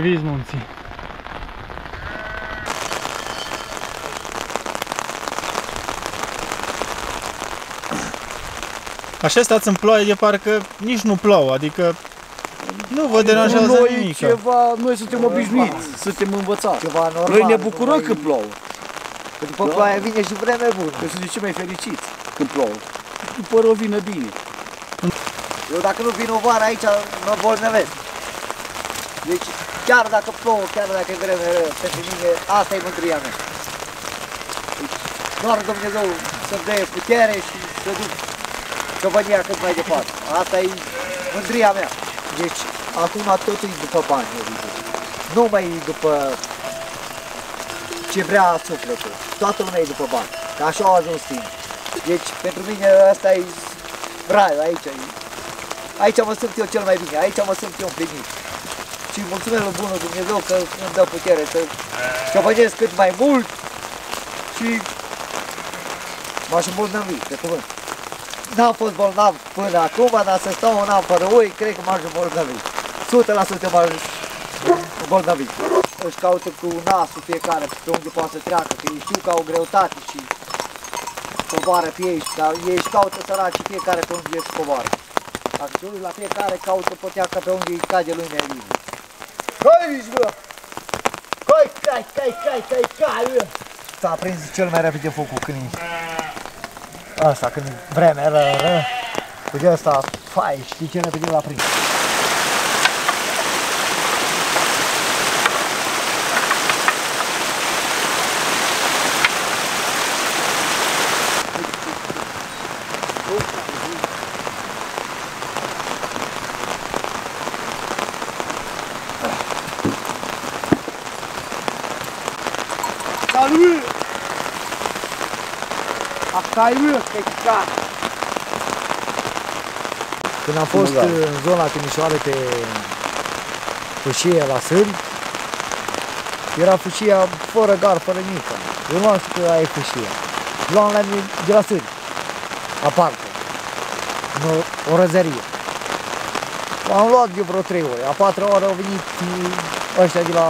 Priviți munții. Așa stați în ploaie de parcă nici nu plouă, adică nu vă deranjează noi nimic. ceva, noi suntem obișnuiți, suntem învățați. Ceva normal. Noi ne bucurăm nu mai- când plouă. Că după ploaie vine și vreme bună. Că suntem cei mai fericiți când plouă. După rău vine bine. Eu dacă nu vin o vară aici, mă bolnăvesc. Deci, chiar dacă plouă, chiar dacă e vreme rău, pentru mine, asta e mândria mea. Deci, doar Dumnezeu să-mi dea putere și să duc căpănia cât mai departe. Asta e mândria mea. Deci, acum totul e după bani, eu zic. Nu mai e după ce vrea sufletul. Toată lumea e după bani. Că așa au ajuns timp. Deci, pentru mine asta e raiul, aici e Aici mă simt eu cel mai bine, aici mă simt eu împlinit. Și mulțumesc lui Bunul Dumnezeu că îmi dă putere să căpănesc cât mai mult și m-aș îmbolnăvi, pe cuvânt. N-am fost bolnav până acum, dar să stau un an fără oi, cred că m-aș îmbolnăvi. 100% m-aș îmbolnăvi. Își caută cu nasul fiecare pe unde poate să treacă, că ei știu că au greutate și coboară pe ei, dar ei își caută săraci fiecare pe unde își coboară. Dacă te uiți la fiecare, caută poteaca pe unde îi cade lui Neline. Hai, bă! Hai, cai, cai, cai, cai, cai, bă! S-a aprins cel mai repede focul când e... Asta, când e vremea ră, ră. Cu de asta, fai, știi ce repede l-a prins. Salut! Asta e mă, că ca. Când am fost Da. în zona Timișoare pe fâșie la sâri, era fâșia fără gar, fără nimic. Eu nu am știut că ai fâșia. Luam la mine de la sâri, aparte, în o, o răzărie. Am luat de vreo trei ore. A patra oră au venit uh, ăștia de la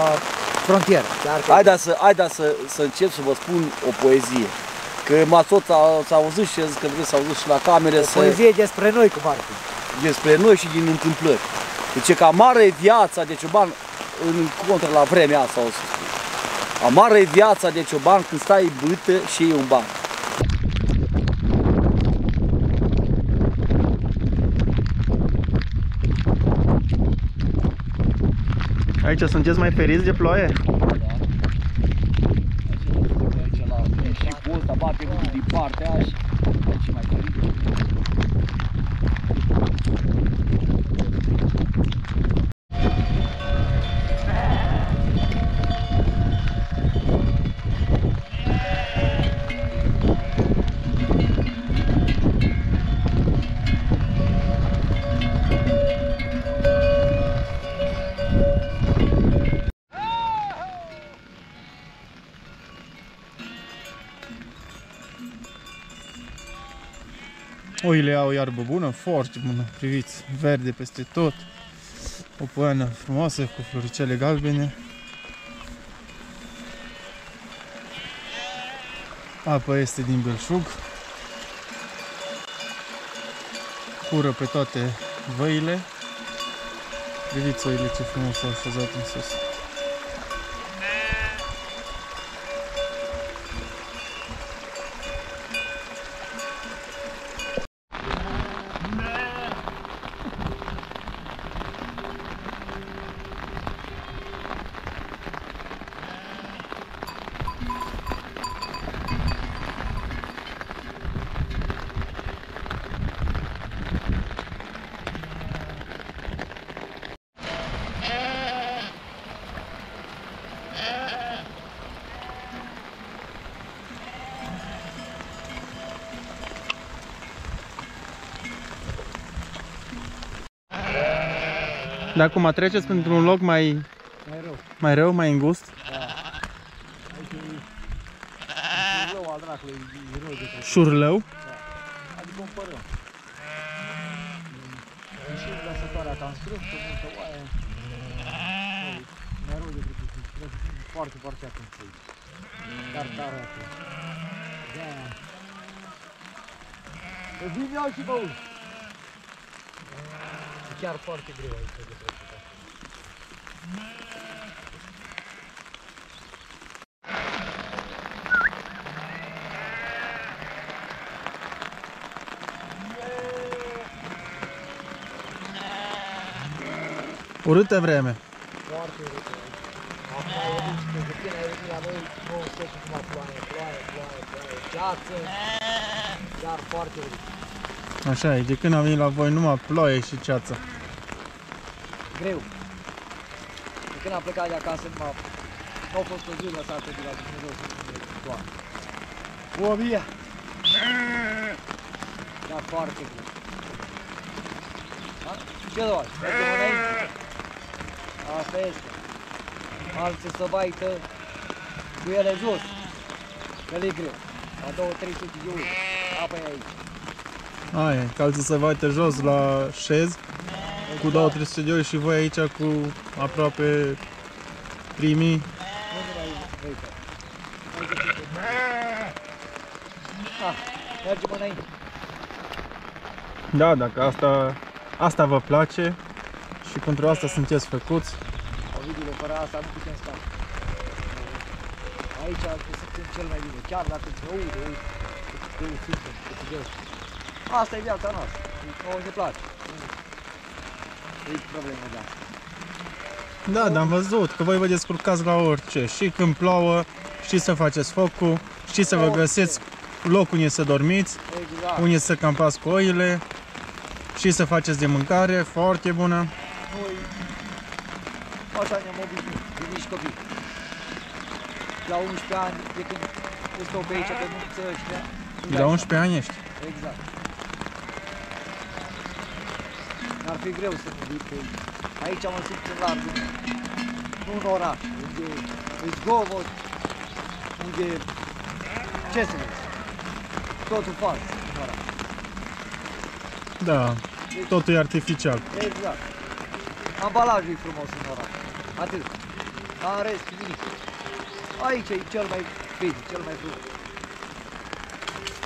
frontieră. Chiar că Hai da să, hai da să, să încep să vă spun o poezie. Că m-a tot s-a, s-a auzit și a zis că vreți să auziți și la camere o să, poezie despre noi, cum ar fi. despre noi și din întâmplări. Deci că amară e viața de cioban în contra la vremea asta o să spun. Amară e viața de cioban când stai bâtă și iei un ban. Aici sunteți mai feriți de ploaie? Aici la și cu ăsta bate vântul din partea aia și aici mai ferit. Oile au iarbă bună, foarte bună, priviți, verde peste tot. O poiană frumoasă cu floricele galbene. Apa este din belșug. Cură pe toate văile. Priviți oile ce frumos s-au așezat în sus. De acum treceți printr-un loc mai, Mai rău. mai rău, mai îngust. Rău al dracului, e rău de tot. Șurlău. Adică un părău. Și la sătoarea cam strâmtă, multă oaie. mai rău decât aici. Trebuie să fim foarte, foarte atenți aici. Dar tare atent. Da. Să vin eu și vă urc. E chiar foarte greu aici de trecut. Urâtă vreme. Foarte urât. Acum e nici când de tine ai venit la noi, nu se cum a ploaie, ploaie, ploaie, ploaie, ceață, dar foarte urât. Așa e, de când am venit la voi numai ploaie și ceață. Greu. De când am plecat de acasă, numai nu au fost o zi lăsată de la Dumnezeu să fie ploaie. O mie! Dar foarte greu. Da? Ce doar? Mergem înainte. Asta este. Alții să baită cu ele jos. Că le greu. La 2-300 de uri. Apa e aici. Aia, că alții se vadă jos la șez cu 2-300 de ori și voi aici cu aproape primii. Unde mai uite? Aici sunt. Ah, mergem înainte. Da, dacă asta, asta vă place și pentru asta sunteți făcuți, Ovidiule, fără asta nu putem sta. Aici ne simțim cel mai bine, chiar dacă se aude, uite, cât de simțim, cât de greu. Asta e viața noastră, nouă ne place. Nu e problemă de asta. Da, dar am văzut că voi vă descurcați la orice. Și când plouă, știți să faceți focul, știți să vă Orice. găsiți loc unde să dormiți, Exact. unde să campați cu oile, și să faceți de mâncare, foarte bună. Noi așa ne-am obișnuit, de mici copii. La 11 ani, de când îți stau pe aici, pe munță ăștia. îmi De dai la 11 ani ești. seama. Exact. Ar fi greu să ne vii pe aici. Aici mă simt în larg, nu în oraș, unde e zgomot, unde, ce să vezi, totul fals în oraș. Da, Deci, totul e artificial. Exact. Ambalajul e frumos în oraș. Atât. În rest, nimic. Aici e cel mai bine, cel mai frumos.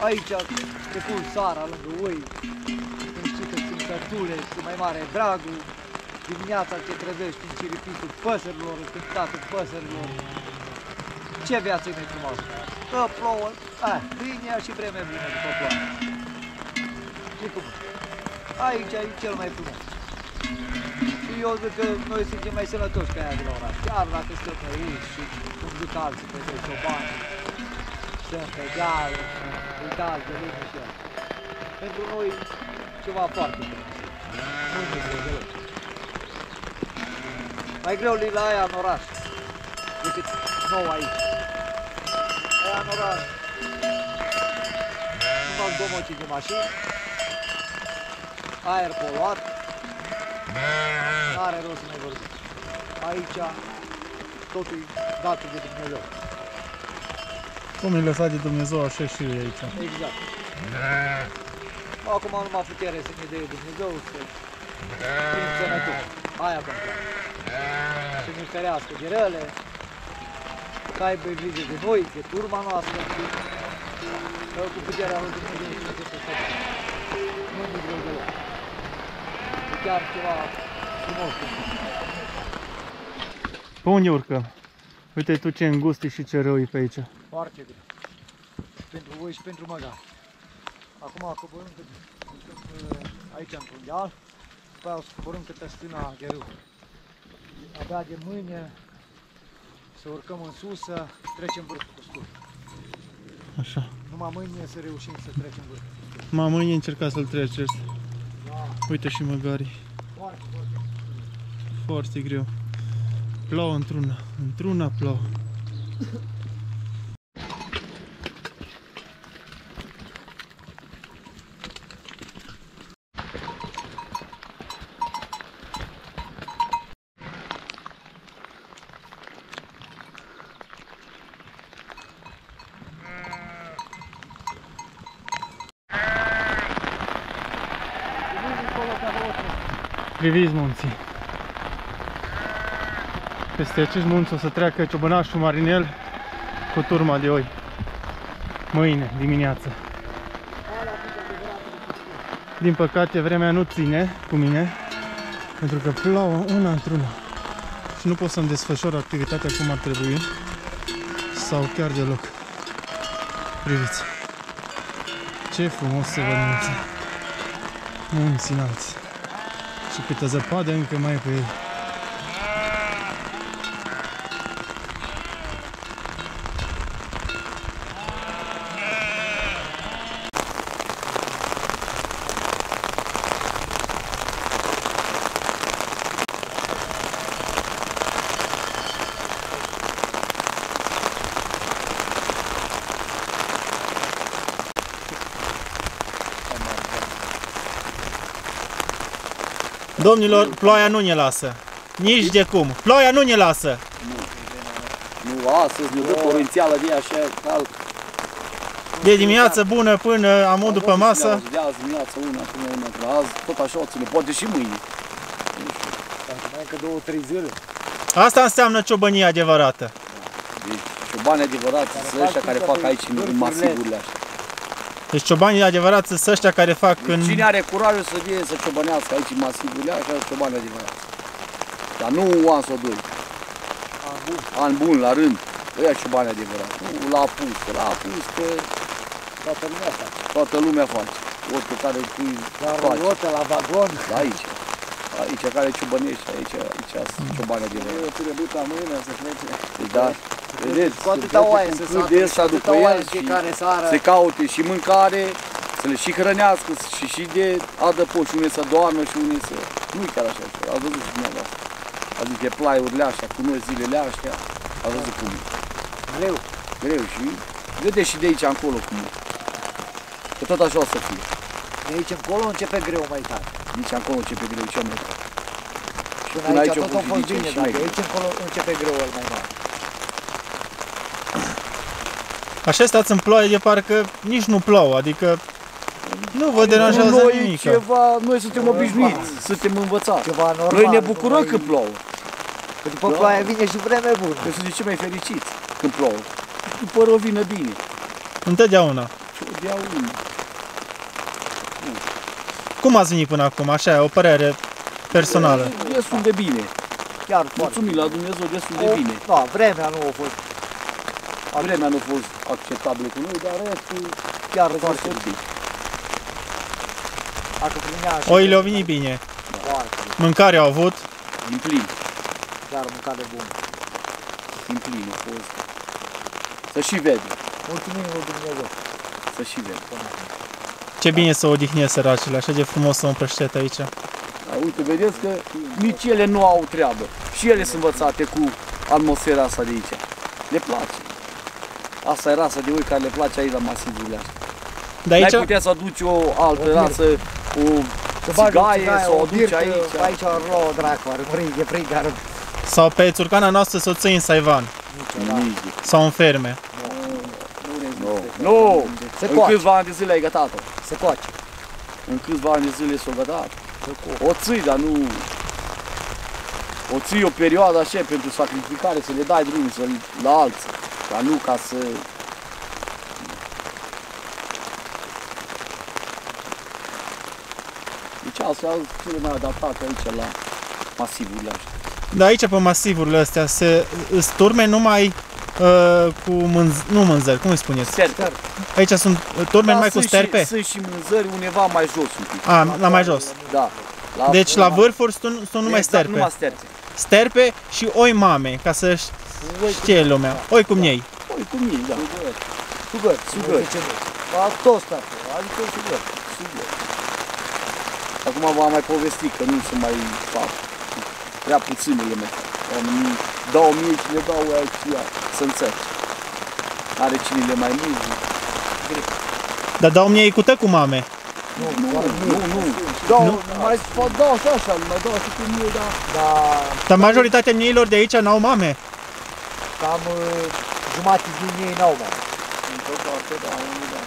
Aici te pui sara lângă oi, când știi că sunt sărtule, sunt mai mare dragul. Dimineața te trezești în ciripitul păsărilor, în cântatul păsărilor. Ce viață e mai frumoasă? Că plouă, ah, bine și vreme bună după ploaie. Și cum? Aici e cel mai frumos. Și eu zic că noi suntem mai sănătoși ca aia de la oraș. Chiar dacă stăm pe aici și cum zic alții pe de ciobani, stăm pe deal, uitați de lume și așa. Pentru noi ceva foarte frumos. Nu ne greu deloc. Mai greu li la aia în oraș decât nou aici. Aia în oraș numai zgomoții de mașini, aer poluat, n-are rost să mai vorbim. Aici totul e dat de Dumnezeu. Cum e lăsat de Dumnezeu, așa și e aici. Exact. Acum am numai putere să ne dea Dumnezeu să fim sănătoși. Aia pentru Să ne ferească de rele, să aibă grijă de noi, de turma noastră, și că cu puterea lui Dumnezeu să ne se tot. Nu ne greu deloc. E chiar ceva frumos. Pe unde urcăm? Uite tu ce îngust e și ce rău e pe aici. Foarte greu. Pentru voi și pentru măgar. Acum coborâm cât, cât, aici într-un deal, după aia o să coborâm câte stâna de râu. Abia de mâine să urcăm în sus, să trecem vârful cu scurt. Așa. Numai mâine să reușim să trecem vârful. Ma, mâine încerca să-l treceți. Da, Uite și măgarii. foarte, foarte. Foarte greu. Plouă într-una. Într-una plouă. Priviți munții. Peste acești munți o să treacă ciobănașul Marinel cu turma de oi. Mâine dimineață. Din păcate vremea nu ține cu mine pentru că plouă una într-una și nu pot să-mi desfășor activitatea cum ar trebui sau chiar deloc. Priviți! Ce frumos se văd munții! Munți înalți! Și câtă zăpadă încă mai e pe Domnilor, ploaia nu ne lasă. Nici de cum. Ploaia nu ne lasă. Nu, astăzi ne dă torențială de așa cal. De dimineață bună până amul după masă. De azi dimineață una până una. până Azi tot așa o ține, poate și mâine. Mai încă două, trei zile. Asta înseamnă ciobănie adevărată. Deci, ciobani adevărați sunt ăștia care fac aici în, în masivurile astea. Deci ciobanii adevărați sunt ăștia care fac în... Cine are curajul să vie să ciobănească aici în masivurile astea, ciobani adevărați. Dar nu un an sau doi. An bun, la rând. Ăia ciobani adevărați. Nu l-a pus, că l-a pus, că Toată lumea face. toată lumea face. Orice care pui La face. rulotă, la vagon. Da, aici. Aici care ciobănești, aici, aici sunt ciobani adevărați. Eu trebuie ca mâine să plece. Deci, da, vedeți, Cu atâta oaie un să cât sape de și ăsta atâta după oaie el în și fiecare seară. se caute și mâncare, să le și hrănească și și de adăpost, unde să doarmă și unde să... Nu e chiar așa, ați văzut și dumneavoastră. Ați văzut pe plaiurile astea, cu noi zilele astea, ați văzut cum e. Greu. Greu și vedeți și de aici încolo cum e. Că tot așa o să fie. De aici încolo începe greu mai tare. De aici încolo începe greu cel mai tare. Și până aici, aici o tot a fost fost ridice bine, și dar mai de greu. aici încolo începe greu el mai mare. Așa stați în ploaie de parcă nici nu plouă, adică nu vă deranjează noi nimic. ceva, noi suntem obișnuiți, suntem învățați. Ceva normal. Noi ne bucurăm nu când mai- plouă. Că după Da. ploaie vine și vreme bună. Că suntem cei mai fericiți când plouă. După rău vine bine. Întotdeauna. Totdeauna. Cum ați venit până acum? Așa, e o părere personală. Destul de bine. Chiar foarte. Mulțumim la Dumnezeu, destul de O- bine. Da, vremea nu a fost Vremea nu a fost acceptabilă cu noi, dar restul chiar foarte foarte ok. Dacă primea așa. Oile au venit bine. Foarte. Mâncare au avut. Din plin, Chiar mâncare bună. din plin a fost. Să și vede, Mulțumim lui Dumnezeu. să și vede. Ce bine să odihnesc săracile, așa de frumos să împrăștet aici. Da, uite, vedeți că nici ele nu au treabă. Și ele sunt învățate cu atmosfera asta de aici. Le place. Asta e rasa de oi care le place aici la masivurile astea. De N-ai aici, putea să aduci o altă O rasă, o Să bagi o țigaie, țigaie, să o o aduci bircă, aici. Aici ar lua o dracu, ar muri de frig, ar sau pe țurcana noastră să o ții în saivan. niciodată. Nici. Sau în ferme. Nu. Nu. Se În coace, câțiva ani de zile ai gătat-o. se coace. În câțiva ani de zile s-o gătat. Se coace. O ții, dar nu... O ții o perioadă așa pentru sacrificare, să le dai drumul să la alții. Dar nu ca să... Deci asta e cele mai adaptate aici la masivurile astea. Dar aici pe masivurile astea se îs turme numai uh, cu mânz, nu mânzări, cum îi spuneți? Sterpe. Aici sunt turme numai cu sunt sterpe? Și, sunt și mânzări undeva mai jos un pic. A, la mai jos. Da. La, Deci la vârfuri sunt, sunt numai exact, sterpe. Numai sterpe. Sterpe și oi mame, ca să știe lumea. Oi cum ei. Oi, cum e, da. Sugări, Sugări. La toți asta, adică sugări. Sigur. Acum v-am mai povestit că nu se mai fac. Prea puține le mai fac. Oamenii dau mie și le dau aia să înțelegi. Are cine le mai mult. Dar dau mie cu cu mame. Nu, Nu, doar nu, mie. nu. Dau, mai fac, dau așa, așa, mai dau și cu mie, da. Dar Dar majoritatea mieilor de aici n-au mame. Cam uh, jumate din ei n-au mame. Încă o dată, da, unul, da.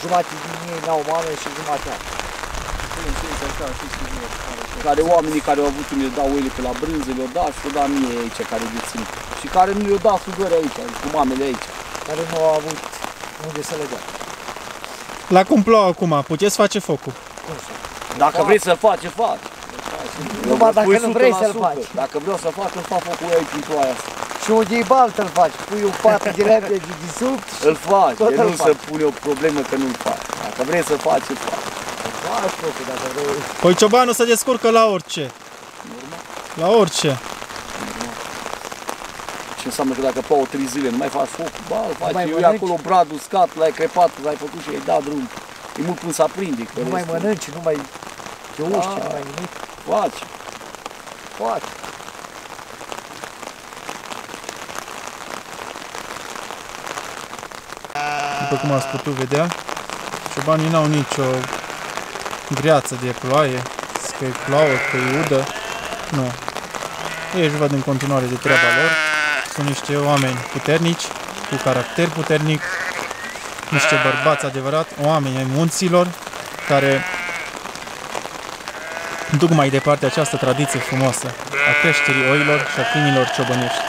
Jumate din ei n-au mame și jumate au. care oamenii care au avut unde dau oile pe la brânză, le-au dat și le-au dat mie aici care dețin. Și care nu le-au dat sudori aici, cu mamele aici. Care nu au avut unde să le dea. La cum plouă acum, puteți face focul. Cum să? Dacă vrei să-l faci, îl faci. Numai dacă Pui nu vrei 100%. să-l faci. Dacă vreau să fac, îl fac focul aici în ploaia asta. Și unde e baltă îl faci, pui un pat de lemne de din sub și Îl faci, Tot de îl nu faci. se pune o problemă că nu-l faci. Dacă vrei să faci, îl faci. faci focul dacă vrei. Păi ciobanul se descurcă la orice. La orice. Ce înseamnă că dacă plouă trei zile, nu mai faci foc? Ba, îl faci. mai Eu mănânci? acolo brad uscat, l-ai crepat, l-ai făcut și ai dat drum. E mult până să aprinde. că Nu mai restul mănânci, nu mai te uști, Da. nu mai nimic. Faci. Faci. După cum ați putut vedea, ciobanii n-au nicio greață de ploaie, că e plouă, că e udă. Nu. Ei își văd în continuare de treaba lor. Sunt niște oameni puternici, cu caracter puternic, niște bărbați adevărat, oameni ai munților, care duc mai departe această tradiție frumoasă a creșterii oilor și a câinilor ciobănești.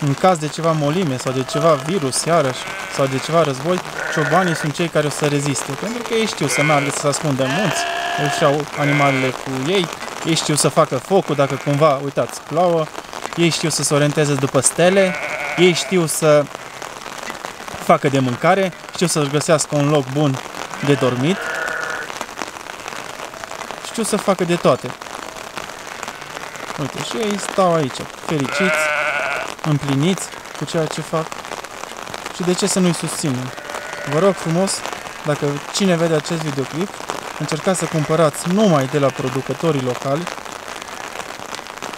În caz de ceva molime sau de ceva virus, iarăși, sau de ceva război, ciobanii sunt cei care o să reziste, pentru că ei știu să meargă să se ascundă în munți, își au animalele cu ei, ei știu să facă focul dacă cumva, uitați, plouă, ei știu să se orienteze după stele, ei știu să facă de mâncare, știu să-și găsească un loc bun de dormit, știu să facă de toate. Uite, și ei stau aici, fericiți, împliniți cu ceea ce fac și de ce să nu-i susținem. Vă rog frumos, dacă cine vede acest videoclip, încercați să cumpărați numai de la producătorii locali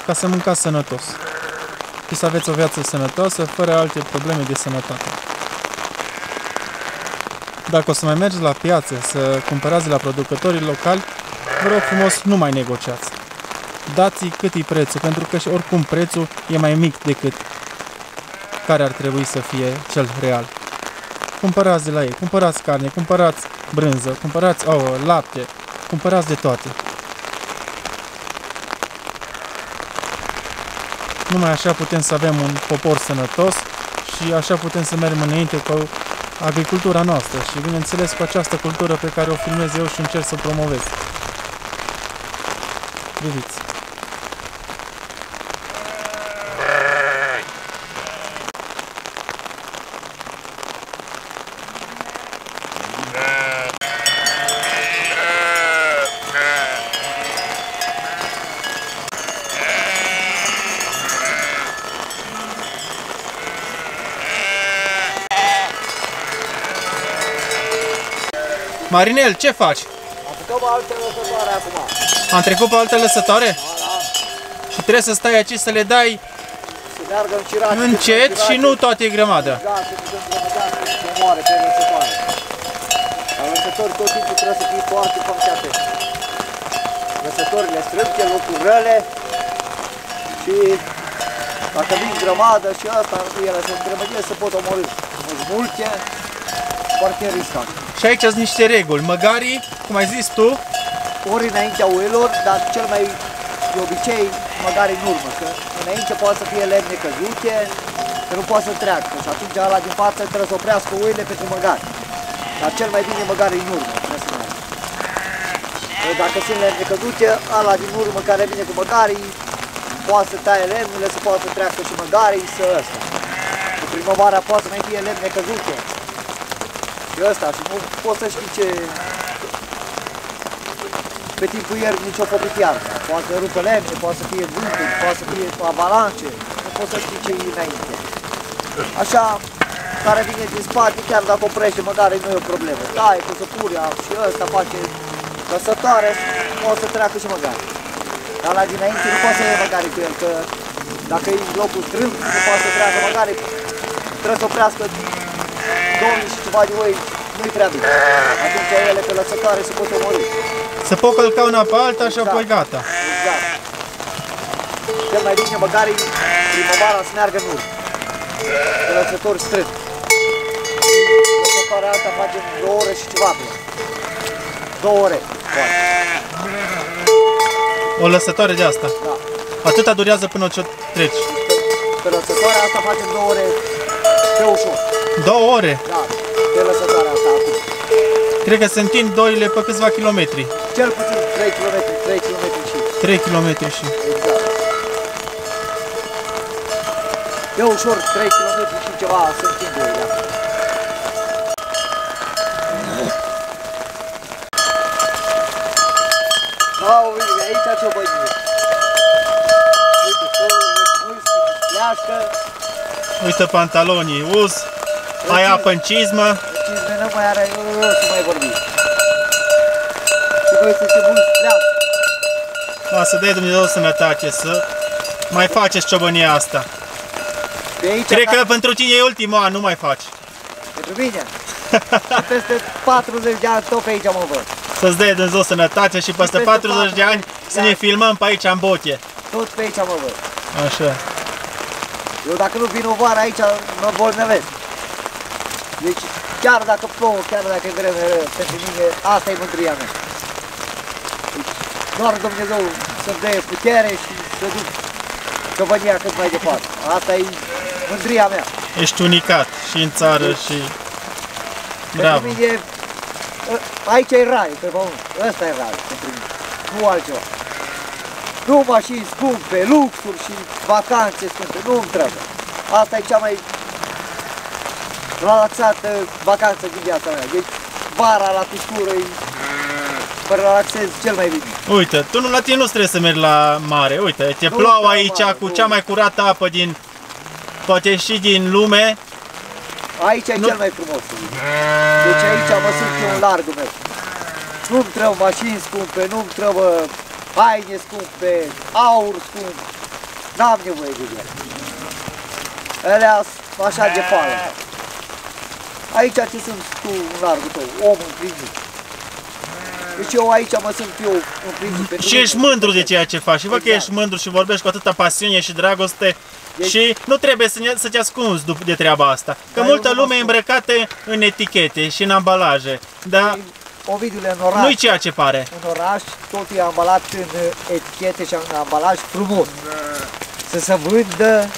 ca să mâncați sănătos și să aveți o viață sănătoasă fără alte probleme de sănătate. Dacă o să mai mergeți la piață să cumpărați de la producătorii locali, vă rog frumos, nu mai negociați. Dați cât e prețul, pentru că și oricum prețul e mai mic decât care ar trebui să fie cel real. Cumpărați de la ei, cumpărați carne, cumpărați brânză, cumpărați ouă, lapte, cumpărați de toate. Numai așa putem să avem un popor sănătos și așa putem să mergem înainte cu agricultura noastră și bineînțeles cu această cultură pe care o filmez eu și încerc să o promovez. Priviți! Marinel, ce faci? Apucăm alte lăsătoare acum. Am trecut pe altă lăsătoare? Și trebuie să stai aici să le dai Să meargă în cirate. încet și nu toate grămadă. Da, să putem grămădească și să moare pe lăsătoare. La lăsători tot timpul trebuie să fii foarte, foarte atent. Lăsătorile strâmte, locuri rele și dacă vin grămadă și asta, ele se îngrămădie, se pot omorâ. Sunt multe, foarte riscant. Și aici sunt niște reguli. Măgarii, cum ai zis tu, ori înaintea oilor, dar cel mai de obicei măgare în urmă, că înainte poate să fie lemne căzute, că nu poate să treacă și atunci ăla din față trebuie să oprească oile pentru măgare. Dar cel mai bine măgare în urmă, trebuie să meargă. Că Dacă sunt lemne căzute, ăla din urmă care vine cu măgarii, poate să taie lemnele, să poate să treacă și măgarii, să ăsta. În primăvara poate să mai fie lemne căzute. Și ăsta, și nu poți să știi ce, pe timpul iernii nicio popitiară. Poate să rupă lemne, poate să fie vânturi, poate să fie avalance, nu poți să știi ce e înainte. Așa, care vine din spate, chiar dacă oprește, măcar nu e o problemă. Da, e cu săpuria și ăsta face lăsătoare, poate să treacă și măcar. Dar la dinainte nu poate să iei măgare cu el, că dacă e în locul strâmb, nu poate să treacă măgare, trebuie să oprească 2000 și ceva de oi, nu-i prea bine. Atunci ele pe lăsătoare se pot omorâ. să pot călca una pe alta și apoi gata. Exact. Cel mai bine măgare primăvara să meargă în urmă. De lăsători strâmbi. lăsătoarea asta facem două ore și ceva pe ea. Două ore. Poate. O lăsătoare de asta. Da. Atâta durează până ce o treci. Pe lăsătoarea asta facem două ore pe ușor. Două ore. Da, pe lăsătoarea asta acum. Cred că se întind doile pe câțiva kilometri. Cel puțin 3 km, 3 km și 3 km și... exact. Pe ușor 3 km și ceva se întinde ea. Da, uite, aici ce o băgie. Uite, solul, uite, leașcă, Uite pantalonii, uz, ai apă în cizmă. cizme nu mai are rost să mai vorbim. Și voi să se mulți leașcă. Da, să dea Dumnezeu sănătate, să mai faceți ciobănia asta. Pe aici, Cred ca- că pentru tine e ultimul an, nu mai faci. pentru mine. și peste 40 de ani tot pe aici mă văd. Să-ți dea Dumnezeu sănătate și peste peste 40 de ani 40 să de ne ani. filmăm pe aici în botie. Tot pe aici mă văd. Așa. Eu dacă nu vin o vară aici, mă bolnăvesc. Deci, chiar dacă plouă, chiar dacă e vreme rău, pentru mine, asta e mândria mea. Deci, doar Dumnezeu să-mi dea putere și să duc căpănia cât mai departe. Asta e mândria mea. Ești unicat și în țară și... Bravo. Pentru mine, ă, aici e rai pe pământ. Ăsta e rai pentru mine. Nu altceva. Nu mașini scumpe, luxuri și vacanțe scumpe. Nu-mi trebuie. Asta e cea mai relaxată vacanță din viața mea. Deci vara la pictură e mă relaxez cel mai bine. Uite, tu nu la tine nu trebuie să mergi la mare. Uite, te Nu plouă la aici mare, cu nu. cea mai curată apă din... Poate și din lume. Aici e Nu. cel mai frumos. Deci aici mă simt eu în largul meu. Nu-mi trebuie mașini scumpe, nu-mi trebuie haine scumpe, aur scump. N-am nevoie de ele. Alea sunt așa de fală. Aici ce sunt tu în largul tău, om împlinit. Deci eu aici mă simt eu împlinit. pentru Și mine. ești mândru de ceea ce faci. Și văd că Exact. ești mândru și vorbești cu atâta pasiune și dragoste. Deci- Și nu trebuie să, ne, să te ascunzi după de treaba asta. Că Dar eu multă nu mă lume e ascund. îmbrăcată în etichete și în ambalaje. Dar Ovidiule, în oraș, nu-i ceea ce pare. în oraș totul e ambalat în etichete și în ambalaj frumos. Să se vândă,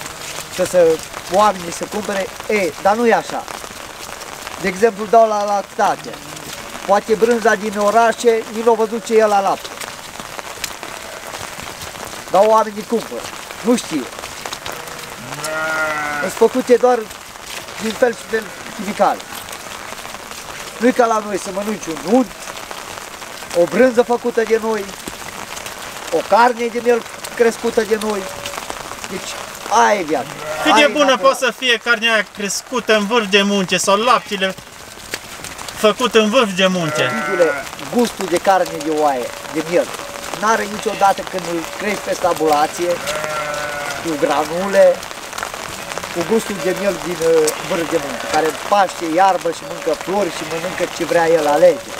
să se, oamenii să cumpere. E, dar nu e așa. De exemplu, dau la lactate. Poate brânza din orașe, nici nu o văzut ce e la lapte. Dar oamenii cumpără. Nu știe. Sunt făcute doar din fel și fel chimicale. Nu e ca la noi să mănânci un unt, o brânză făcută de noi, o carne de miel crescută de noi. Deci, aia e viața. Cât Aia de e bună natural. poate să fie carnea aia crescută în vârf de munte sau laptele făcut în vârf de munte. Vidule, gustul de carne de oaie, de miel, n-are niciodată când îl crești pe stabulație, cu granule, cu gustul de miel din uh, vârf de munte, care paște iarbă și mănâncă flori și mănâncă ce vrea el alege.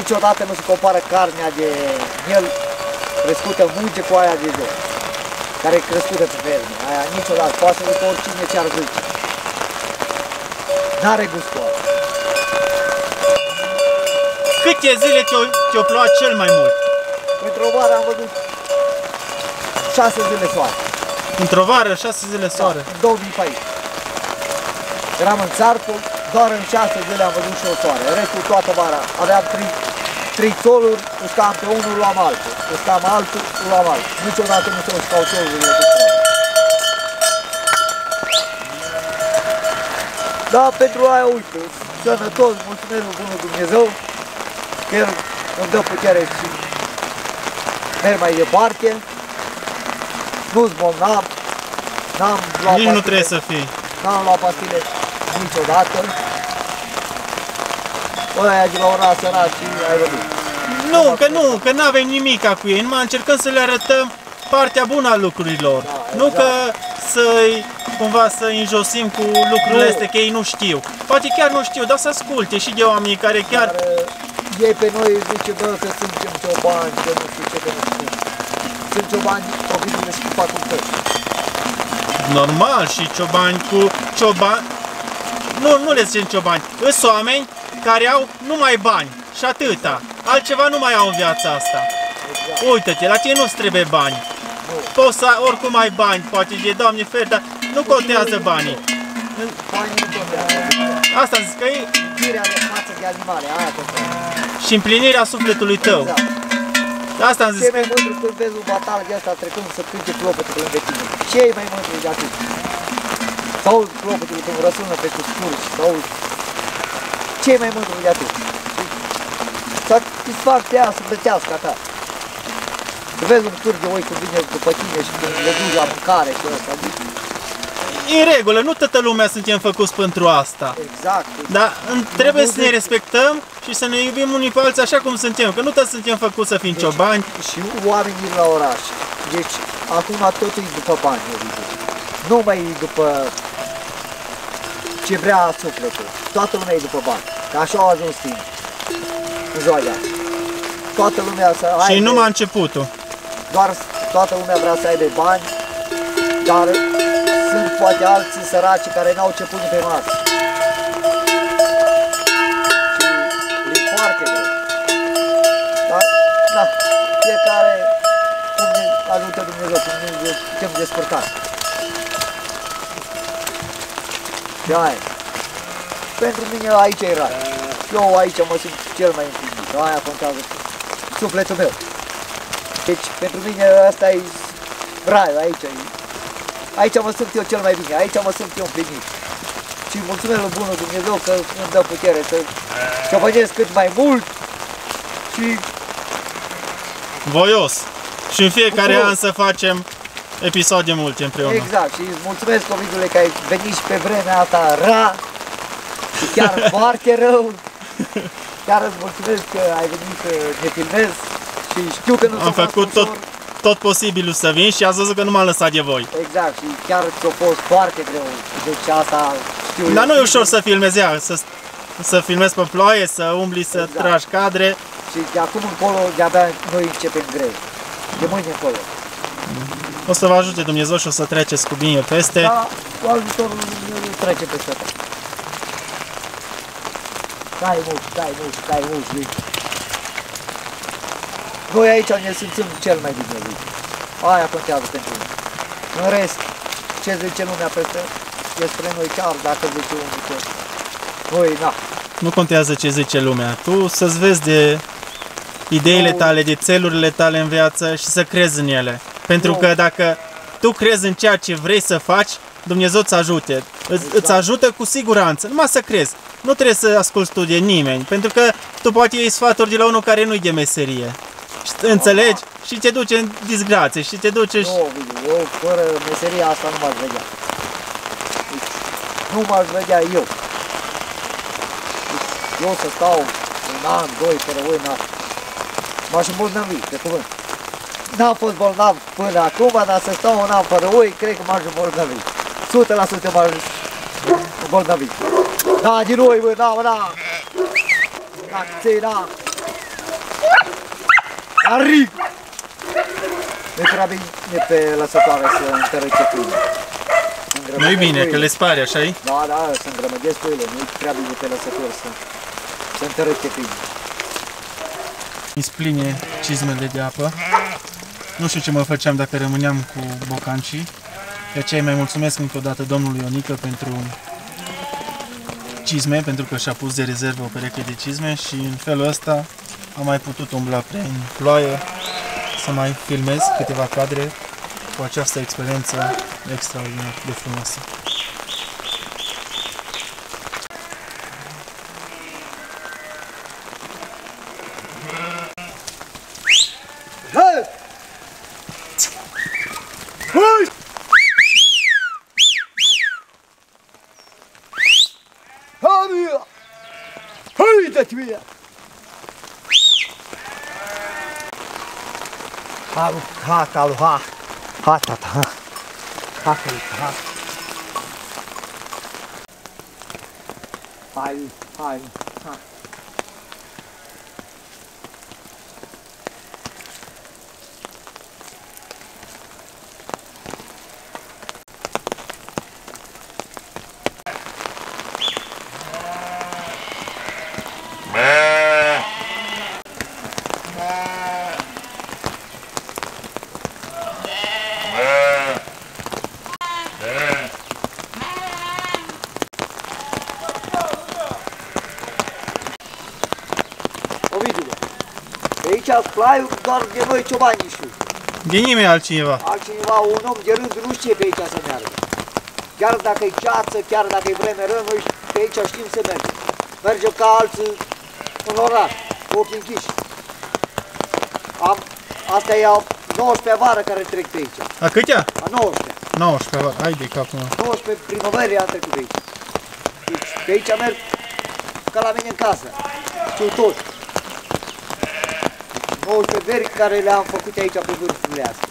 Niciodată nu se compară carnea de miel crescută în munte cu aia de jos, care e crescută pe fermă. Aia niciodată, poate să după oricine ți-ar duce? N-are gustul. Câte zile te-o te, te cel mai mult? Într-o vară am văzut 6 zile soare. Într-o vară, 6 zile soare? Da, 2014. Eram în țartul, doar în 6 zile am văzut și o soare. Restul toată vara aveam 3 trițoluri uscam pe unul, luam altul, uscam altul, luam altul. Niciodată nu se uscau solurile. Da, pentru aia, uite, sănătos, mulțumesc lui Bunul Dumnezeu, că El îmi dă putere și merg mai departe, nu-s bolnav, n-am luat Nici pastile, nu trebuie să fii. N-am luat pastile niciodată. Ăia de la ora săraci, ai văzut. Nu, că nu, că nu avem nimic cu ei, numai încercăm să le arătăm partea bună a lucrurilor. Da, nu exact. că să-i cumva să înjosim cu lucrurile Nu. astea că ei nu știu. Poate chiar nu știu, dar să asculte și de oamenii care chiar... Dar uh, ei pe noi zice, bă, că suntem ciobani, că nu știu ce, că nu știu. Sunt ciobani, obișnuiți și cu facultăți. Normal și ciobani cu ciobani... nu, nu le zicem ciobani. Sunt oameni care au numai bani și atâta. Altceva nu mai au în viața asta. Exact. Uită-te, la tine nu-ți trebuie bani. Nu. Poți să ai oricum ai bani, poate e Doamne fer, dar nu contează banii. Banii nu contează. Asta zic că e Iubirea de față de animale, aia contează. și împlinirea sufletului tău. Exact. Asta am zis Cei mai mândri când vezi un batal de asta trecând să cânte clopotul pe lângă tine. Cei mai mândri de atât. Sau clopotul când răsună pe scurci, sau cei mai mândri de atât. Satisfacția aia sufletească a ta. Să vezi un tur de oi când vine după tine și când le duci la mâncare și ăsta. zici, în regulă, nu toată lumea suntem făcuți pentru asta. Exact. Dar în- trebuie să ne respectăm și să ne iubim unii pe alții așa cum suntem, că nu toți suntem făcuți să fim ciobani. Și oamenii la oraș. Deci, acum totul e după bani, evident. Nu mai e după ce vrea sufletul. Toată lumea e după bani. Că așa au ajuns timp. În ziua de azi. Toată lumea să Și aibă, numai începutul. doar toată lumea vrea să aibă bani, dar sunt poate alții săraci care n-au ce pune pe masă. Și e foarte greu. Dar, da, fiecare cum ne ajută Dumnezeu, cum ne putem descurca. De aia. Pentru mine aici e rai. Eu aici mă simt cel mai împlinit. Aia contează sufletul meu. Deci, pentru mine asta e raiul aici. E. Aici mă simt eu cel mai bine, aici mă simt eu împlinit. Și mulțumesc lui Bunul Dumnezeu că îmi dă putere să ciobănesc cât mai mult și Voios. Și în fiecare Bucuros. an să facem episoade multe împreună. exact. Și îți mulțumesc, Covidule, că ai venit și pe vremea asta ra și chiar foarte rău. Chiar îți mulțumesc că ai venit să ne filmezi și știu că nu Am ți-a fost făcut tot, ușor. tot posibilul să vin și ați văzut că nu m-am lăsat de voi. Exact, și chiar ți-a fost foarte greu. Deci asta știu Dar eu. nu e ușor să filmezi ea, să, să filmezi pe ploaie, să umbli, să Exact. tragi cadre. Și de acum încolo de-abia noi începem greu. De mâine încolo. O să vă ajute Dumnezeu și o să treceți cu bine peste. Dar cu ajutorul Lui trece peste tot. Stai mult, stai mult, stai mult, zic. Noi aici ne simțim cel mai bine, zic. Aia contează pentru noi. În rest, ce zice lumea peste despre noi chiar dacă zice unul că noi, na, Nu contează ce zice lumea. Tu să-ți vezi de ideile Nu. tale, de țelurile tale în viață și să crezi în ele. Pentru Nu. că dacă tu crezi în ceea ce vrei să faci, Dumnezeu îți ajute. Îți, Exact. îți ajută cu siguranță. Numai să crezi. Nu trebuie să asculți tu de nimeni. Pentru că tu poate iei sfaturi de la unul care nu-i de meserie. Și înțelegi? Și te duce în disgrație și te duce și... nu, Ovidiu, eu fără meseria asta nu m-aș vedea. Deci, nu m-aș vedea eu. Deci, eu să stau un an, doi, fără oi, n M-aș îmbolnăvi, pe cuvânt. N-am fost bolnav până acum, dar să stau un an fără oi, cred că m-aș îmbolnăvi. 100% m-aș îmbolnăvi. Da, din oi, bă, da, bă, da. Da, ții, da. Arric! Nu prea bine pe lăsătoare să întărăce pâine. Nu-i bine, că le spari, așa -i? Da, da, să îngrămădesc pâine, nu-i prea bine pe lăsătoare să, să întărăce pâine. Îți spline cizmele de apă. Nu știu ce mă făceam dacă rămâneam cu bocancii. De aceea îi mai mulțumesc încă o dată domnului Ionică pentru cizme, pentru că și-a pus de rezervă o pereche de cizme și în felul ăsta am mai putut umbla prin ploaie să mai filmez câteva cadre cu această experiență extraordinar de frumoasă. Hai! Hai! Hai! Hai, dă-te mie! Ha, ha, calu, ha! Ha, tata, ha! Ha, Felipe, ha! Hai, hai, ha! Aici plaiul doar de noi ciobanii știu. De nimeni altcineva. Altcineva, un om de rând nu știe pe aici să meargă. Chiar dacă e ceață, chiar dacă e vreme rău, noi pe aici știm să mergem. Mergem ca alții în oraș, cu ochii închiși. Am, asta e a 19 vară care trec pe aici. A câtea? A 19. 19, bă. hai de capul meu. 19 primăverii am trecut pe aici. Deci pe aici merg ca la mine în casă. Știu tot. 19 veri care le-am făcut aici pe vârfurile astea.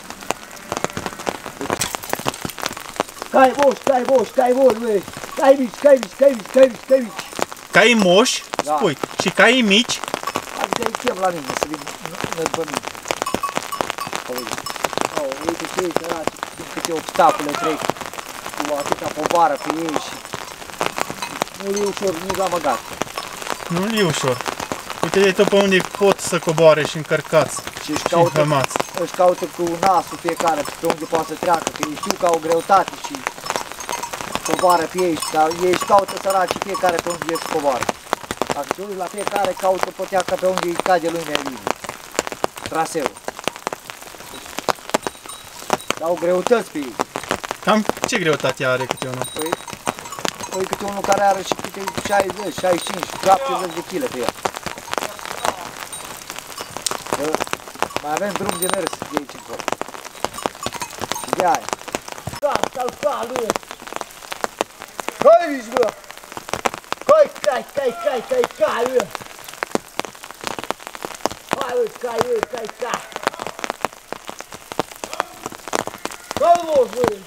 Deci, Cai moș, cai moș, cai moș, băi. Cai mici, cai mici, cai mici, cai mici, cai mici. Cai moși, Da. spui. Și cai mici, Adică îi chem la mine să vin merg pe mine. Auzi. Oh, uite ce ei săraci, cum câte obstacole trec cu atâta povară pe ei și nu e ușor nici la băgat. nu e ușor. Uite de tot pe unde pot să coboare și încărcați Și își și caută, înhămați. își caută cu nasul fiecare pe unde poate să treacă, că ei știu că au greutate și coboară pe ei, dar ei își caută săraci fiecare pe unde îți coboară. Dacă te uiți la fiecare, caută poteaca pe unde îi cade lui mai bine. Traseul. Au greutăți pe ei. Cam ce greutate are câte unul? Păi, păi câte unul care are și câte 60, 65, 70 de kg pe el. Că mai avem drum de mers de aici încolo. Și de aia. Da, calca lui. Hai, mici, bă! Hai, cai, cai, cai, cai, cai, bă! Hai, bă, cai, bă, cai, cai! Hai, mă, bă!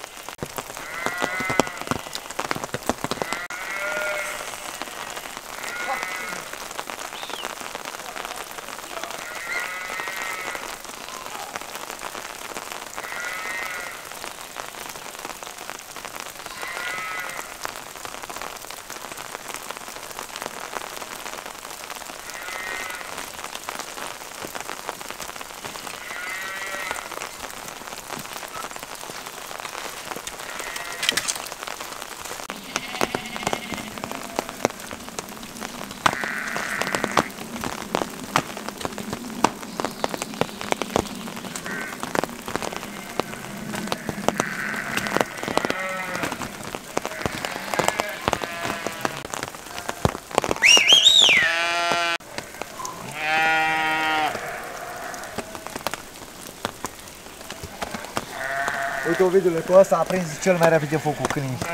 Uite Ovidiule, cu ăsta a prins cel mai repede focul când e...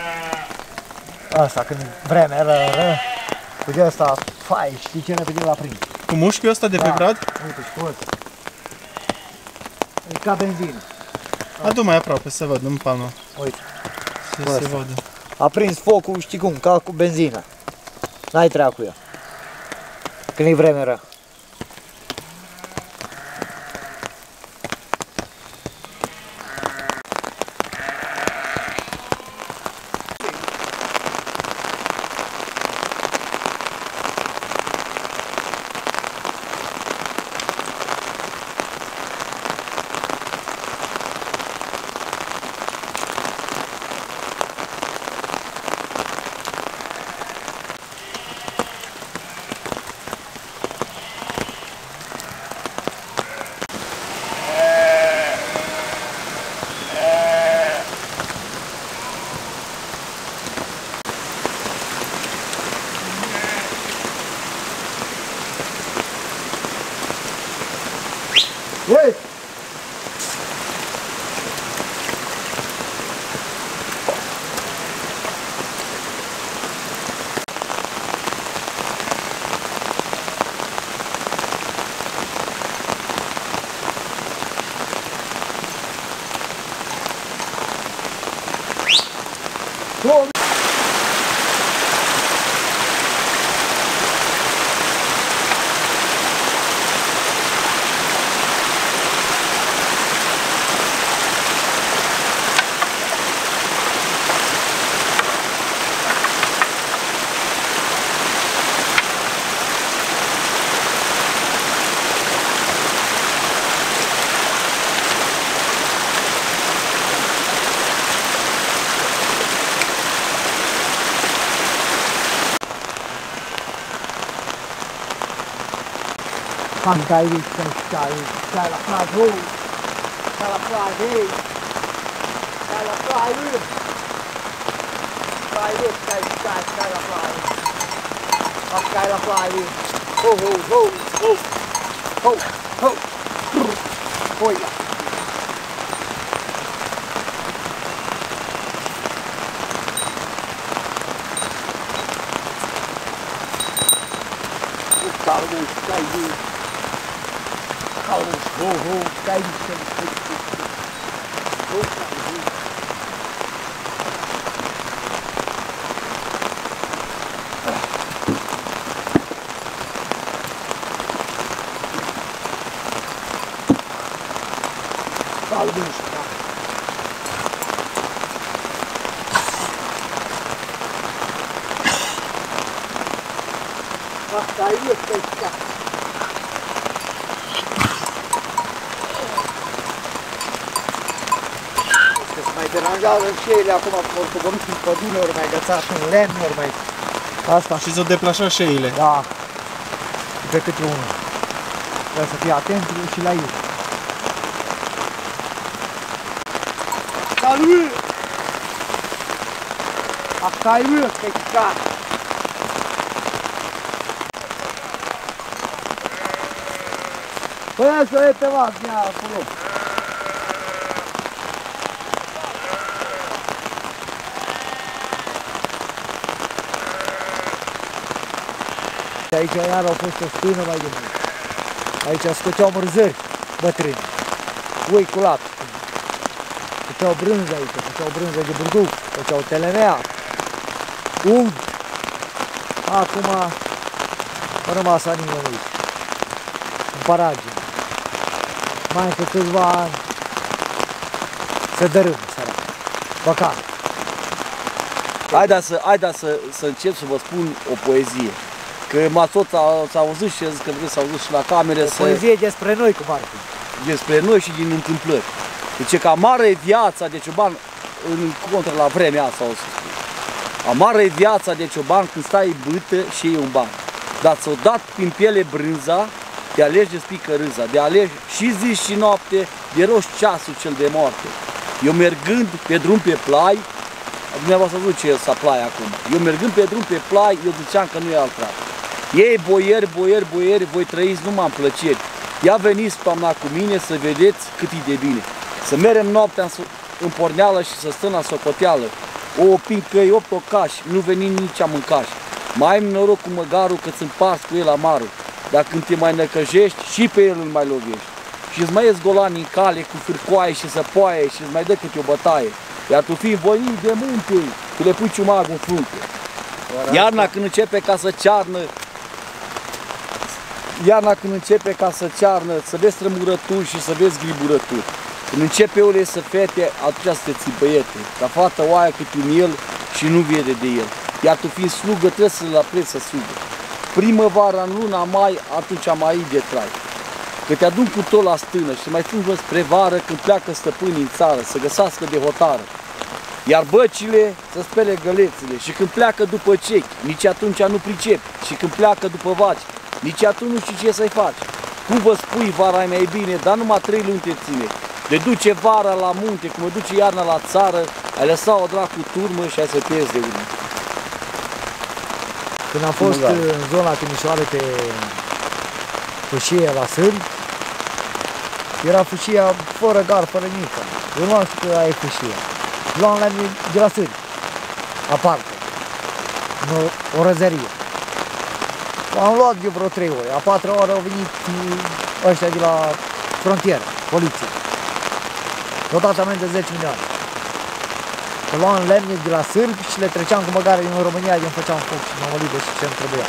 Asta, când vremea ră, ră. Uite ăsta, fai, știi ce repede l-a prins. Cu mușchiul ăsta de pe Da. brad? Uite și cu ăsta. E ca benzină. Adu mai aproape să văd în palmă. Uite. Să Cu se ăsta. vadă. A prins focul, știi cum, ca cu benzină. N-ai treabă cu ea. Când e vreme rea. ใจดีใจใจใจละปลายทุ่งใจละปลายที่ใจละปลายวิ่งปลายวิ่งใจใจใจละปลายขอบใจละปลายวิ่งโอ้โหโอ้โหโอ้โหโอ้โหโอ้ย vou, vou cair no chão. Ele acum, ori coborât în pădure, ori mai agățat în lemn, ori mai... Asta, Și s-o deplasat șeile. da. Pe câte unul. Trebuie să fii atent și la ei. Salut! Acai mă, că ca. Păi să e pe vasnia acolo. Aici iar au fost o spină mai de mult. Aici scoteau mărzări bătrâni. Ui cu lapte. Făceau brânză aici, făceau brânză de burduc, făceau telemea, ung. Acum a rămas animă aici, în paragine. Mai încă câțiva ani se dărâmă sărac. Păcat. Haida să, haida să, să încep să vă spun o poezie. Că m-ați tot a- s-a auzit și zis că vreți să auziți și la camere O să, poezie despre noi, cum ar fi. despre noi și din întâmplări. Deci că amară e viața de cioban în contra la vremea asta o să spun. Amară e viața de cioban când stai bâtă și iei un ban. Dar ți-o dat prin piele brânza, te alegi de spică râza, de alegi și zi și noapte, de roși ceasul cel de moarte. Eu mergând pe drum pe plai, dumneavoastră nu ce să plai acum. Eu mergând pe drum pe plai, eu ziceam că nu e alt trai. Ei, boieri, boieri, boieri, voi trăiți numai în plăceri. Ia veniți toamna cu mine să vedeți cât e de bine. Să merem noaptea în, so- în porneală și să stăm la socoteală. O pincăi, opt ocași, nu venim nici a mâncași. Mai ai noroc cu măgarul că ți împarți cu el amarul. Dar când te mai năcăjești, și pe el îl mai lovești. Și îți mai ies golani în cale cu fârcoaie și săpoaie și îți mai dă câte o bătaie. Iar tu fii voinic de munte, tu le pui ciumag în frunte. Iarna când începe ca să cearnă, iarna când începe ca să cearnă, să vezi trămurături și să vezi griburături. Când începe ule să fete, atunci să te ții băiete, ca fata oaia cât un el și nu vede de el. Iar tu fiind slugă, trebuie să la preț să sugă. Primăvara, în luna mai, atunci mai ai de trai. Că te adun cu tot la stână și mai strângă spre vară când pleacă stăpânii în țară, să găsească de hotară. Iar băcile să spele gălețile și când pleacă după cechi, nici atunci nu pricep. Și când pleacă după vaci, nici atunci nu știi ce să-i faci. Cum vă spui vara e mai bine, dar numai trei luni te ține. De duce vara la munte, cum mă duce iarna la țară, ai lăsat o dracu turmă și ai să pierzi de urmă. Când am fost Da. în zona Timișoare pe fâșie la sârbi, era fâșia fără gar, fără nimic. Eu nu am știut că aia e fâșia. Luam la mine de la sârbi, aparte, în o, o răzărie. Am luat de vreo trei ore. A patra oră au venit uh, ăștia de la frontieră, poliție. Deodată amendă 10 milioane. Că luam lemne de la sârbi și le treceam cu băgare din România, îmi făceam foc și m-am olit și ce-mi trebuia.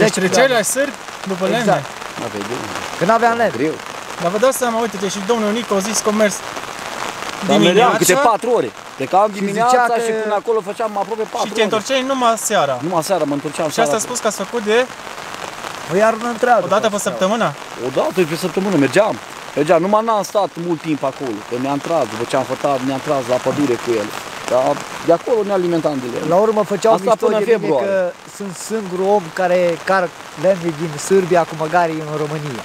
Deci 10 treceai milioane. la sârbi după lemne. Exact. Aveai de Când aveam lemne. greu. Dar vă dați seama, uite-te, și domnul Nico a zis că a mers Dar meream câte dimineața patru ore. Plecam dimineața zicea și că- până acolo făceam aproape patru și te ore. întorceai numai seara. Numai seara mă întorceam Și asta a seara. spus că ați făcut de O iarnă întreagă. o dată pe faceam. săptămână. O dată pe săptămână mergeam. Mergeam, numai n-am stat mult timp acolo, că ne-am tras, după ce am fătat, ne-am tras la pădure cu el. Dar de acolo ne alimentam de lemn. La urmă făceau Asta mișto până de în mine februarie. că sunt singurul om care car lemne din Sârbia cu măgarii în România.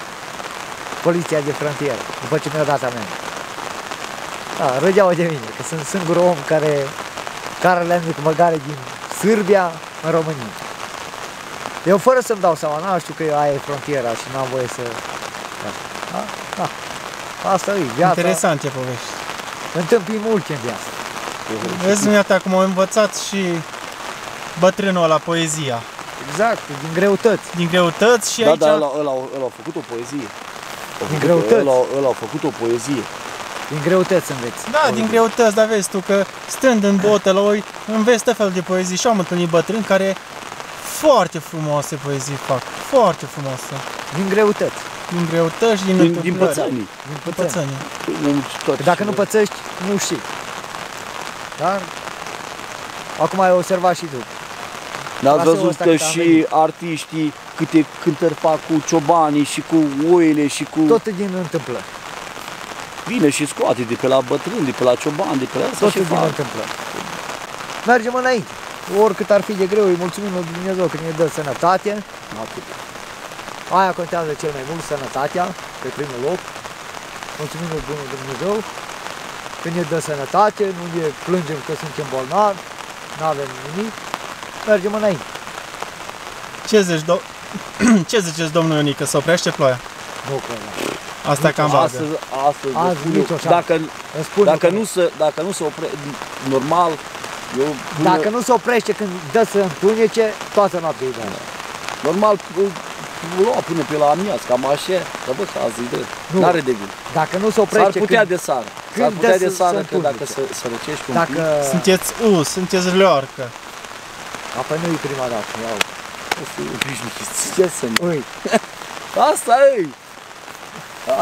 Poliția de frontieră, după ce mi-a dat amendă. Da, râdeau de mine, că sunt singurul om care car lemne cu măgare din Sârbia în România. Eu fără să-mi dau seama, n știu că aia e frontiera și n-am voie să... Da, da, da. Asta e viața. Interesant ce povești. Întâmpli multe în viață. Vezi, dumneata, cum au învățat și bătrânul ăla poezia. Exact, din greutăți. Din greutăți și Da, aici... dar ăla, ăla, ăla a făcut o poezie. A făcut- greutăți. Ăla, ăla a făcut o poezie. Din greutăți înveți. Da, din greutăți, dar vezi tu că stând în botă la oi, înveți tot fel de poezii și am întâlnit bătrâni care foarte frumoase poezii fac, foarte frumoase. Din greutăți. Din greutăți și din, Din, din întâmplări. pățanii. Din pățăni. Pățănii. Tot Că dacă nu pățești, nu știi. Dar acum ai observat și tu. N-ați traseul văzut ăsta că cât a și venit. artiștii câte cântări fac cu ciobanii și cu oile și cu... Tot din întâmplări. Vine și scoate de pe la bătrâni, de pe la ciobani, de pe la asta Tot și din fac. întâmplări. Mergem înainte. Oricât ar fi de greu, îi mulțumim lui Dumnezeu că ne dă sănătate. Atât. Aia contează cel mai mult, sănătatea, pe primul loc. Mulțumim lui Bunul Dumnezeu că ne dă sănătate, nu ne plângem că suntem bolnavi, nu avem nimic. Mergem înainte. Ce zici, do- Ce ziceți, domnul Ionică, să oprește ploaia? Nu cred. Asta cam bagă. Astăzi, astăzi, vă Azi spun eu, nicio șansă. dacă, Îmi spun dacă, că nu se, dacă nu se opre, normal, eu până, Dacă nu se oprește când dă să întunece, toată noaptea e bună. normal îl lua până pe la amiaz, cam așa, dar bă, că azi e drept. Nu. N-are de gând. Dacă nu se S-ar oprește putea când, de sară. când S-ar putea dă de să- sară să că dacă întunece. se, se răcești un dacă... pic, Sunteți us, sunteți leoarcă. Apoi nu e prima dată, iau. o să obișnuiți. Ce să ne... Ui, Asta e!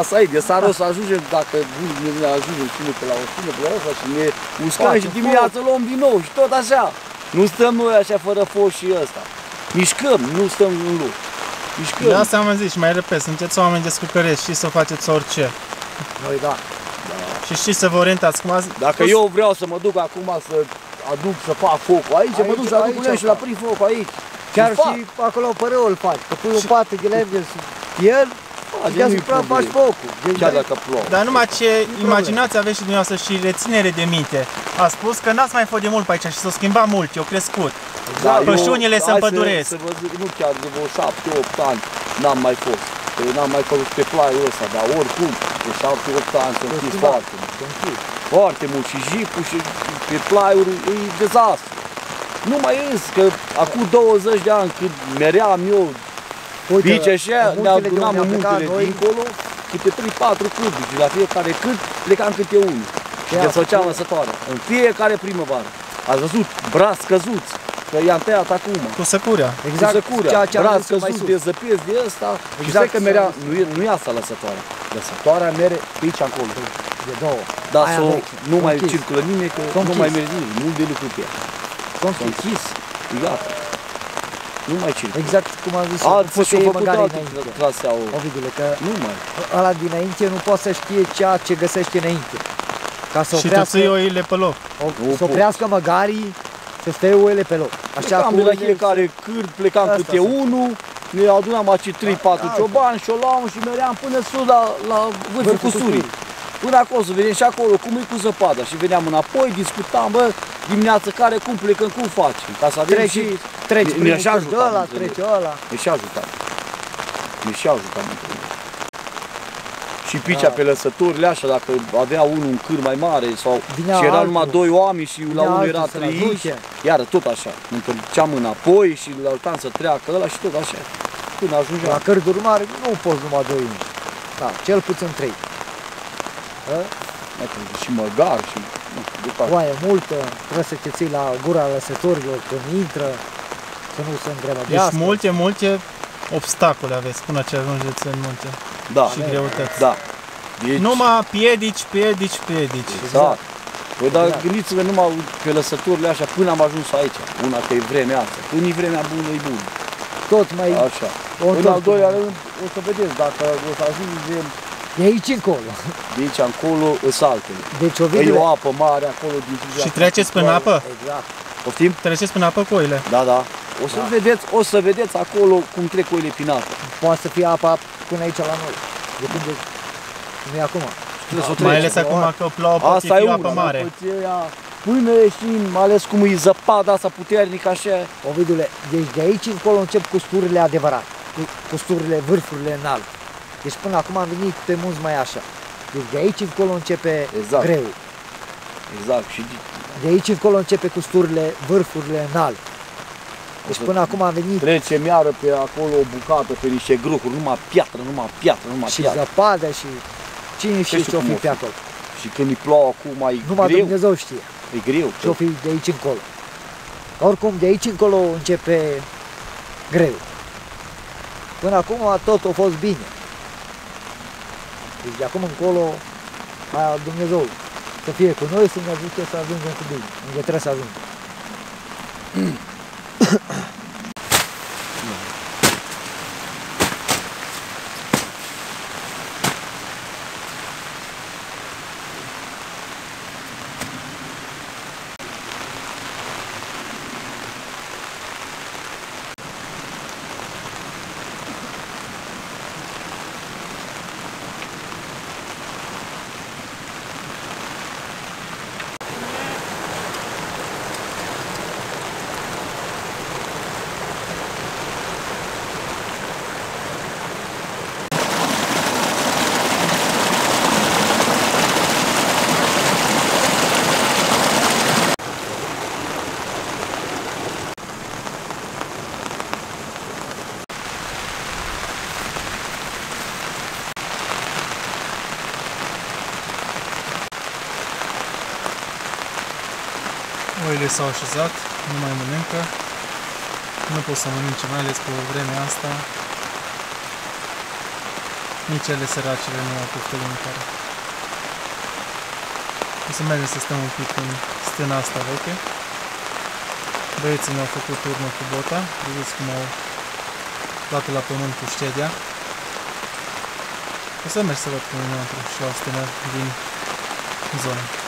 Asta e, de sară o să ajungem, dacă nu ne ajungem și noi pe la 100, pe la asta și ne uscăm Facem și dimineața luăm din nou și tot așa. Nu stăm noi așa fără foș și ăsta. Mișcăm, nu stăm în loc. Mișcăm. De asta am zis și mai repet, sunteți oameni descurcăreți, știți să faceți orice. noi da. Și știți să vă orientați. Cum azi, Dacă eu vreau să mă duc acum să aduc să fac focul aici, mă Aici, duc să aduc aici lemn și fac. la prim focul aici. Chiar fac. și acolo părăul îl faci, că pui o pată de lemne sub el A, și de nu-i deasupra faci problemă. focul. Deci, Chiar dacă plouă. Dar numai ce imaginați aveți și dumneavoastră și reținere de minte. A spus că n-ați mai fost de mult pe aici și s-au schimbat mult, eu crescut. Da, eu- Pășunile se hai împăduresc. Să, să vă zic, nu chiar de vreo 7-8 ani n-am mai fost. Că eu n-am mai fost pe plaiul ăsta, dar oricum, de 7-8 ani sunt închis schimbat. foarte mult. Foarte mult și jipul și pe plaiuri e dezastru. Nu mai îs, că acum 20 de ani când meream eu Uite, Bici așa, în ne muntele de adunam unde în am plecat muntele noi, dincolo, câte 3-4 cârbi și la fiecare cârb plecam câte unul. Și Ia, desfăceam ia. lăsătoare. În fiecare primăvară. Ați văzut brazi căzuți, că i-am tăiat acum. Cu săcurea. Exact, cu săcurea, ceea ce am brazi zis eu mai căzuți sus. de zăpiezi de ăsta. și Exact stai că ce merea, am zis. nu, e, nu e asta lăsătoarea. Lăsătoarea mere pe aici acolo. De două. Dar Aia s-o, veche. nu S-o mai închis. circulă nimeni, că S-o nu mai închis. merge nimeni, mult de lucru pe ea. S-o S-a închis. închis, e gata. Nu mai circulă. Exact cum am zis eu, Alții poți să și-au iei făcut măgare alte înainte. traseauri. Ovidule, că Nu mai. ăla dinainte nu poate să știe ceea ce găsește înainte. Ca să Și tu oprească, ții oile pe loc. o, Nu să pot. oprească măgarii, să stea oile pe loc. Așa Plecam cu de la oile- fiecare câr, plecam Asta câte sunt. unul, ne adunam aici 3-4 Da, ciobani și o luam și meream până sus la, la vârful Vârful cusurii. Până acolo să vedem și acolo cum e cu zăpada și veneam înapoi, discutam, bă, dimineața care, cum plecăm, cum facem, ca să avem Treci, și... treci ne- primul ne-și curs ajută de ăla, între trece ăla. Ne și ajutam. Ne și ajutam între noi. Și picea Da. pe lăsăturile așa, dacă avea unul un câr mai mare sau Vinea și era altul. numai doi oameni și la Vinea unul altul era să-l trei aduce. iar tot așa, ne întorceam înapoi și îl ajutam să treacă ăla și tot așa. Până ajungeam. La cărduri mari nu poți numai doi unii. Da, cel puțin trei. Ă? Mai trebuie și măgar și nu, departe. Foaie multă, trebuie să te ții la gura lăsătorilor când intră, să nu se Deci îngrămădească. multe, multe obstacole aveți până ce ajungeți în munte. Da, Și greutăți. da. Deci, Numai piedici, piedici, piedici. Exact. Păi dar Exact. gândiți-vă numai pe lăsăturile așa până am ajuns aici. Una că e vremea asta. Când e vremea bună, e bună. Tot mai Așa. o În al întorc. doilea rând, o să vedeți, dacă o să ajungem De aici încolo. De aici încolo îs altele. Deci E Ovidiule... o apă mare acolo din Și treceți prin apă? Exact. Poftim? Treceți prin apă cu oile. Da, da. O să Da. vedeți, o să vedeți acolo cum trec oile prin apă. Poate să fie apa până aici la noi. Depinde cum e acum. Trebuie să o Mai treci. ales acum că plouă, poate Asta e fi una, apă mare. După aceea, până ieșim, mai ales cum e zăpada asta puternică așa, Ovidule, deci de aici încolo încep costurile adevărate. Cu- Costurile, vârfurile înalt. Deci până acum am venit pe munți mai așa. Deci de aici încolo începe Exact. greu. exact, și De aici încolo începe costurile, vârfurile înalt. Deci să până acum am venit trecem iară pe acolo o bucată, pe niște grucuri, numai piatră, numai piatră, numai și piatră. zăpadă și cine știe știu ce o cum fi o pe fi. acolo. Și când îi plouă acum, e Numai greu, Dumnezeu știe e greu. ce o fi de aici încolo. Oricum, de aici încolo începe greu. Până acum tot a fost bine. Deci de acum încolo, mai Dumnezeu să fie cu noi, să ne ajute să ajungem cu bine, unde trebuie să ajungem. Oile s-au așezat, nu mai mănâncă. Nu pot să mănânce, mai ales pe vremea asta. Nici ele săracele nu au poftă de mâncare. O să mergem să stăm un pic în stâna asta veche. Băieții ne-au făcut turnă cu bota. Vedeți cum au luat la pământ cu ștedea. O să merg să văd cum e înăuntru și la o stână din zonă.